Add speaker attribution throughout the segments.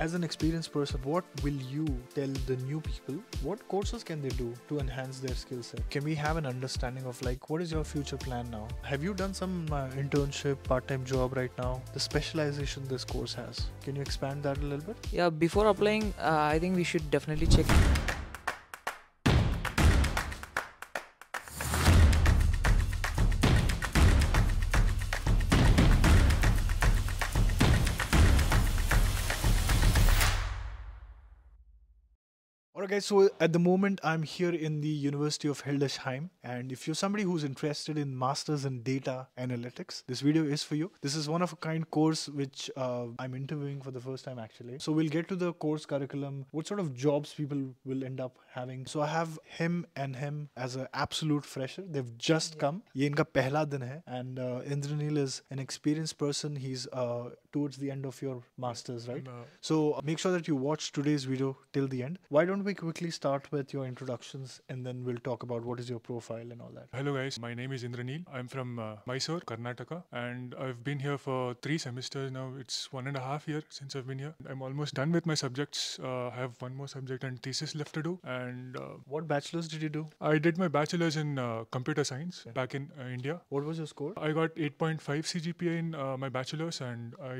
Speaker 1: As an experienced person, what will you tell the new people? What courses can they do to enhance their skill set? Can we have an understanding of like what is your future plan now? Have you done some uh, internship, part-time job right now? The specialization this course has. Can you expand that a little bit?
Speaker 2: Yeah, before applying, uh, I think we should definitely check.
Speaker 1: Guys. So at the moment, I'm here in the University of Hildesheim, and if you're somebody who's interested in masters in data analytics, this video is for you. This is one of a kind course which uh, I'm interviewing for the first time actually. So we'll get to the course curriculum, what sort of jobs people will end up having. So I have him and him as an absolute fresher. They've just come. ये इनका पहला दिन है, and uh, Indranil is an experienced person. He's uh, towards the end of your masters, right?
Speaker 3: I'm, uh,
Speaker 1: So make sure that you watch today's video till the end. Why don't we quickly start with your introductions and then we'll talk about what is your profile and all that.
Speaker 3: Hello guys, my name is Indranil. I'm from uh, Mysore, Karnataka, and I've been here for three semesters now. It's one and a half year since I've been here. I'm almost done with my subjects. Uh, I have one more subject and thesis left to do. And uh,
Speaker 1: What bachelor's did you do?
Speaker 3: I did my bachelor's in uh, computer science back in uh, India.
Speaker 1: What was your score?
Speaker 3: I got 8.5 CGPA in uh, my bachelor's, and I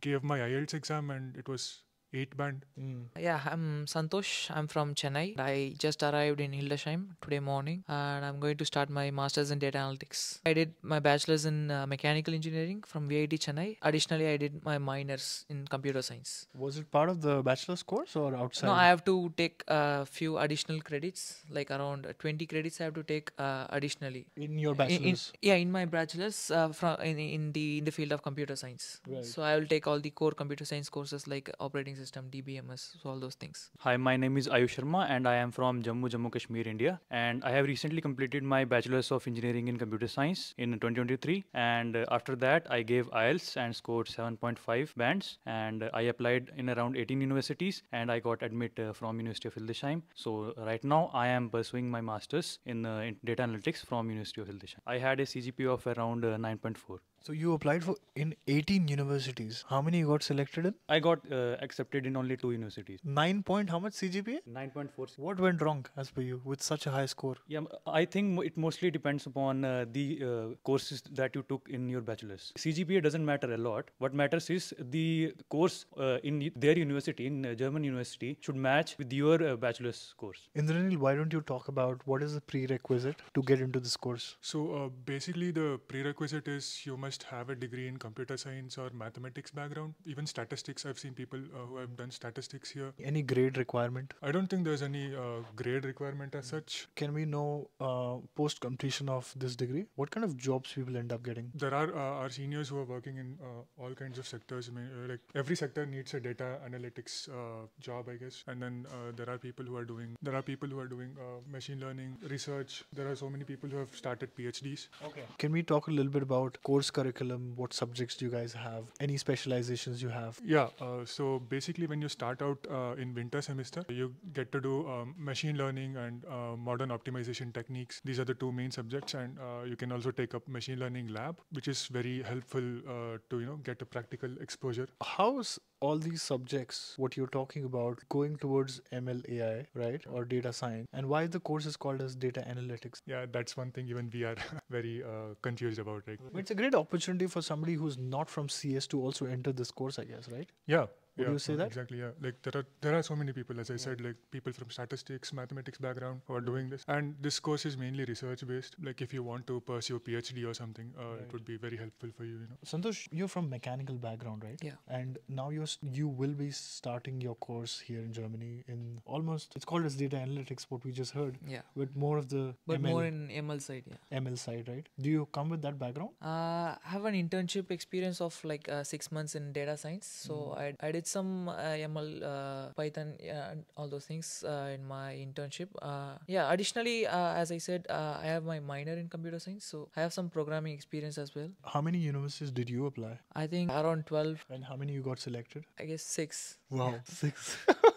Speaker 3: gave my IELTS exam, and it was eight band.
Speaker 1: Mm.
Speaker 2: Yeah, I'm Santosh. I'm from Chennai. I just arrived in Hildesheim today morning and I'm going to start my master's in data analytics. I did my bachelor's in uh, mechanical engineering from VIT Chennai. Additionally, I did my minors in computer science.
Speaker 1: Was it part of the bachelor's course or outside?
Speaker 2: No, I have to take a few additional credits, like around 20 credits I have to take uh, additionally.
Speaker 1: in your
Speaker 2: In- in-
Speaker 1: bachelor's.
Speaker 2: yeah, in my bachelor's uh, from in, in the in the field of computer science.
Speaker 1: Right.
Speaker 2: So I will take all the core computer science courses like operating system, DBMS, so all those things.
Speaker 4: Hi, my name is Ayush Sharma and I am from Jammu, Jammu Kashmir, India. And I have recently completed my Bachelor's of Engineering in Computer Science in 2023. And uh, after that, I gave IELTS and scored 7.5 bands. And uh, I applied in around 18 universities and I got admit uh, from University of Hildesheim. So right now, I am pursuing my Master's in, uh, in Data Analytics from University of Hildesheim. I had a CGPA of around uh, 9.4.
Speaker 1: So you applied for in 18 universities. How many you got selected in?
Speaker 4: I got uh, accepted in only two universities.
Speaker 1: 9 point how much CGPA?
Speaker 4: 9.4
Speaker 1: What went wrong as per you with such a high score?
Speaker 4: Yeah, m- I think it mostly depends upon uh, the uh, courses that you took in your bachelor's. CGPA doesn't matter a lot. What matters is the course uh, in their university, in uh, German university, should match with your uh, bachelor's course.
Speaker 1: Indranil, why don't you talk about what is the prerequisite to get into this course?
Speaker 3: So uh, basically, the prerequisite is you must have a degree in computer science or mathematics background. Even statistics, I've seen people uh, who have done statistics here.
Speaker 1: Any grade requirement?
Speaker 3: I don't think there's any uh, grade requirement as such.
Speaker 1: Can we know uh, post completion of this degree what kind of jobs people end up getting?
Speaker 3: There are uh, our seniors who are working in uh, all kinds of sectors. I mean, uh, like every sector needs a data analytics uh, job, I guess. And then uh, there are people who are doing there are people who are doing uh, machine learning research. There are so many people who have started PhDs.
Speaker 1: Okay. Can we talk a little bit about course curriculum? What subjects do you guys have? Any specializations you have?
Speaker 3: Yeah. Uh, so basically, when you start out uh, in winter semester, you get to do um, machine learning and uh, modern optimization techniques. These are the two main subjects, and uh, you can also take up machine learning lab, which is very helpful uh, to you know get a practical exposure.
Speaker 1: How's all these subjects, what you're talking about, going towards ML AI, right? Or data science? And why the course is called as data analytics?
Speaker 3: Yeah, that's one thing even we are very uh, confused about. Right?
Speaker 1: It's a great opportunity for somebody who's not from CS to also enter this course, I guess, right?
Speaker 3: Yeah.
Speaker 1: Would
Speaker 3: yeah,
Speaker 1: you say
Speaker 3: uh,
Speaker 1: that?
Speaker 3: Exactly. Yeah. Like there are there are so many people, as I said, like people from statistics, mathematics background who are doing this. And this course is mainly research based. Like if you want to pursue a PhD or something, uh,
Speaker 1: Right.
Speaker 3: it would be very helpful for you. You know.
Speaker 1: Santosh, you're from mechanical background, right?
Speaker 2: Yeah.
Speaker 1: And now you're you will be starting your course here in Germany in almost it's called as data analytics, what we just heard,
Speaker 2: Yeah,
Speaker 1: but more of the
Speaker 2: but
Speaker 1: ML,
Speaker 2: more in ML side. Yeah.
Speaker 1: ML side, right? Do you come with that background?
Speaker 2: Uh, I have an internship experience of like uh, six months in data science. So I, I did some uh, ML, uh, Python, and all those things uh, in my internship. Uh, yeah. Additionally, uh, as I said, uh, I have my minor in computer science, so I have some programming experience as well.
Speaker 1: How many universities did you apply?
Speaker 2: I think around twelve.
Speaker 1: And how many you got selected?
Speaker 2: I guess six.
Speaker 1: Wow, six.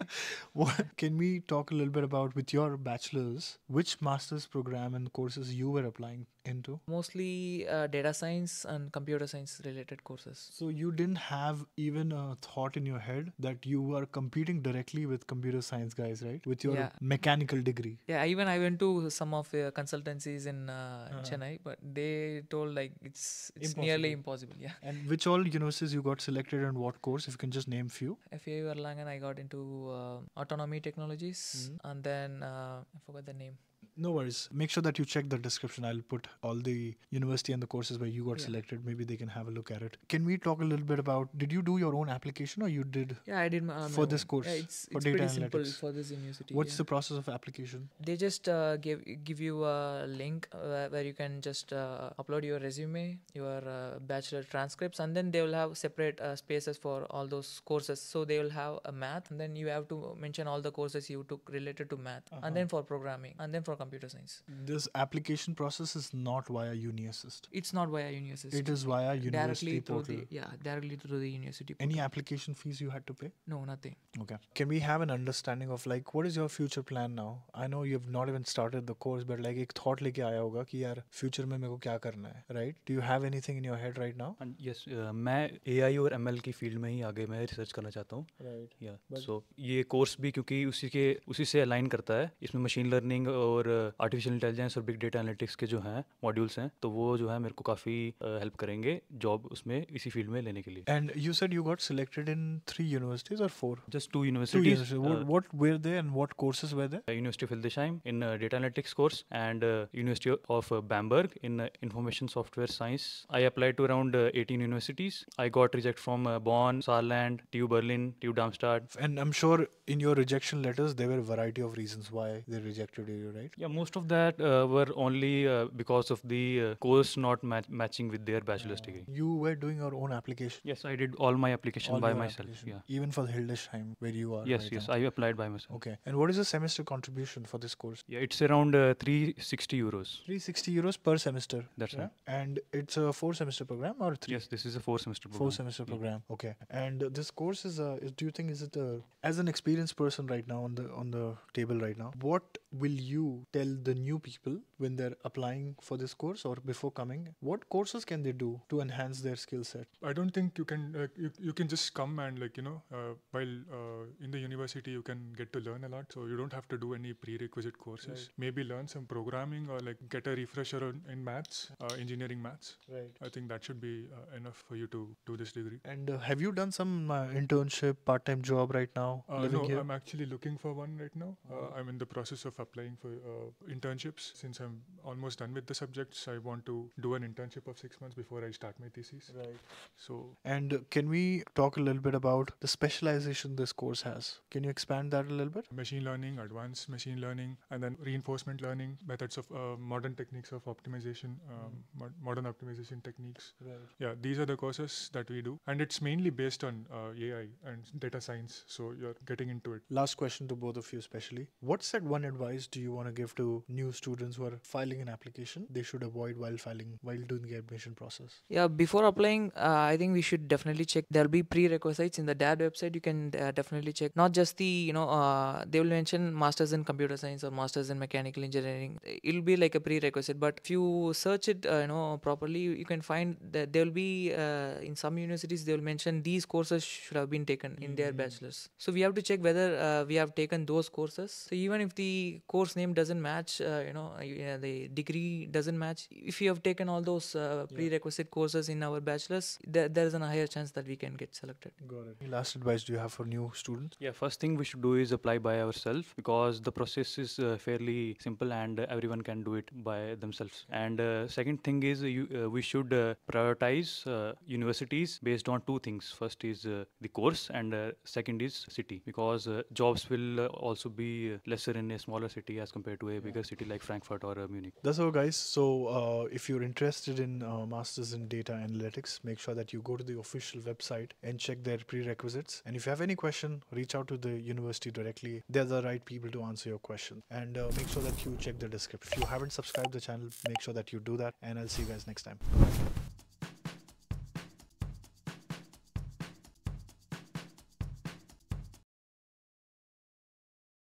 Speaker 1: what can we talk a little bit about with your bachelor's? Which master's program and courses you were applying into?
Speaker 2: Mostly uh, data science and computer science related courses.
Speaker 1: So you didn't have even a thought in your head that you are competing directly with computer science guys, right? With your
Speaker 2: Yeah.
Speaker 1: mechanical degree.
Speaker 2: Yeah, even I went to some of consultancies in uh,
Speaker 1: Uh-huh.
Speaker 2: Chennai, but they told like it's it's nearly impossible. Yeah.
Speaker 1: And which all universities you got selected and what course? If you can just name few.
Speaker 2: FAU Erlangen, I got into uh, autonomy technologies,
Speaker 1: Mhm.
Speaker 2: and then uh, I forgot the name.
Speaker 1: No worries. Make sure that you check the description. I'll put all the university and the courses where you got
Speaker 2: Yeah.
Speaker 1: selected. Maybe they can have a look at it. Can we talk a little bit about? Did you do your own application or you did?
Speaker 2: Yeah, I did my, my
Speaker 1: For this
Speaker 2: own.
Speaker 1: course,
Speaker 2: Yeah, it's,
Speaker 1: for
Speaker 2: it's
Speaker 1: data
Speaker 2: pretty simple
Speaker 1: analytics.
Speaker 2: for this university.
Speaker 1: What's
Speaker 2: yeah.
Speaker 1: the process of application?
Speaker 2: they just uh, give give you a link uh, where you can just uh, upload your resume your uh, bachelor transcripts and then they will have separate uh, spaces for all those courses so they will have a math and then you have to mention all the courses you took related to math
Speaker 1: Uh-huh.
Speaker 2: and then for programming and then for computer science
Speaker 1: This application process is not via UniAssist.
Speaker 2: it's not via university
Speaker 1: It is via university
Speaker 2: directly
Speaker 1: portal.
Speaker 2: the yeah directly through the university Portal.
Speaker 1: Any application fees you had to pay?
Speaker 2: no nothing
Speaker 1: Okay. Can we have an understanding of like what is your future plan now? I know you've not even started the course, but like एक thought लेके आया होगा कि यार future में मेरे को क्या करना है, right? Do you have anything in your head right now?
Speaker 4: Yes मैं ए और एम की फ़ील्ड में ही आगे मैं रिसर्च करना चाहता हूँ
Speaker 1: Right. But-
Speaker 4: सो ये कोर्स भी क्योंकि उसी के उसी से अलाइन करता है इसमें मशीन लर्निंग और आर्टिफिशियल इंटेलिजेंस और बिग डेटा एनालिटिक्स के जो हैं मॉड्यूल्स हैं तो वो जो है मेरे को काफ़ी हेल्प करेंगे जॉब उसमें इसी फ़ील्ड में लेने के लिए।
Speaker 1: And you said you got selected in three universities और four
Speaker 4: just
Speaker 1: two universities what were they and what courses were they
Speaker 4: University of Hildesheim in data analytics course and University of Bamberg in information software science I apply to around eighteen universities I got reject from Bonn Saarland TU Berlin TU TU Darmstadt.
Speaker 1: And I'm sure in your rejection letters there were a variety of reasons why they rejected you.
Speaker 4: Yeah, most of that uh, were only uh, because of the uh, course not ma- matching with their bachelor's degree.
Speaker 1: You were doing your own application.
Speaker 4: Yes, I did all my application
Speaker 1: all
Speaker 4: by myself.
Speaker 1: application,
Speaker 4: Yeah.
Speaker 1: Even for the Hildesheim where you are.
Speaker 4: Yes,
Speaker 1: right
Speaker 4: yes,
Speaker 1: now.
Speaker 4: I applied by myself.
Speaker 1: Okay. And what is the semester contribution for this course?
Speaker 4: Yeah, it's around uh, 360 euros.
Speaker 1: 360 euros per semester.
Speaker 4: That's right.
Speaker 1: And it's a four semester program or three?
Speaker 4: Yes, this is a four semester program.
Speaker 1: Four semester
Speaker 4: Yeah.
Speaker 1: program. Okay. And uh, this course is, uh, is do you think is it a, as an experienced person right now on the on the table right now, what will you tell the new people when they're applying for this course or before coming? What courses can they do to enhance their skill set?
Speaker 3: I don't think you can uh, you, you can just come and like you know uh, while uh, in the university you can get to learn a lot so you don't have to do any prerequisite courses maybe learn some programming or like get a refresher on, in maths uh, engineering maths
Speaker 1: Right.
Speaker 3: I think that should be uh, enough for you to do this degree
Speaker 1: And uh, have you done some uh, internship, part-time job right now?
Speaker 3: uh, no,
Speaker 1: here?
Speaker 3: I'm actually looking for one right now. Uh, I'm in the process of applying for uh, internships. Since I'm almost done with the subjects, I want to do an internship of six months before I start my thesis.
Speaker 1: Right.
Speaker 3: So
Speaker 1: And can we talk a little bit about the specialization this course has? Can you expand that a little bit?
Speaker 3: machine learning, advanced machine learning, and then reinforcement learning, methods of uh, modern techniques of optimization, um, mod- modern optimization techniques.
Speaker 1: Right.
Speaker 3: Yeah, these are the courses that we do, and it's mainly based on uh, AI and data science. So you're getting into it.
Speaker 1: Last question to both of you, especially. What said one advice do you want to give to new students who are filing an application they should avoid while filing, while doing the admission process?
Speaker 2: Yeah, before applying, uh, I think we should definitely check. There'll be prerequisites in the DAAD website. You can uh, definitely check. Not just the, you know, uh, they will mention masters in computer science or masters in mechanical engineering. It'll be like a prerequisite. But if you search it, uh, you know, properly, you can find that there will be uh, in some universities they will mention these courses should have been taken in their bachelors. So we have to check whether uh, we have taken those courses. So even if the course name doesn't match, uh, you know, uh, the degree doesn't match, if you have taken all those uh, prerequisite courses in our bachelors, there, there is a higher chance that we can get selected.
Speaker 1: Got it. Any last advice do you have for new students?
Speaker 4: Yeah, first thing we should do is apply by ourselves because the process is uh, fairly simple and uh, everyone can do it by themselves. And uh, second thing is you, uh, we should uh, prioritize uh, universities based on two things. First is uh, the course and uh, second is city because uh, jobs will uh, also be uh, lesser in a smaller city as compared to a bigger city like Frankfurt or uh, Munich.
Speaker 1: That's all, guys. So, uh, if you're interested in uh, masters in data analytics, make sure that you go to the official website and check their prerequisites. And if you have any question, reach out to the university directly. They're the right people to answer your question. And uh, make sure that you check the description. If you haven't subscribed the channel, make sure that you do that. And I'll see you guys next time.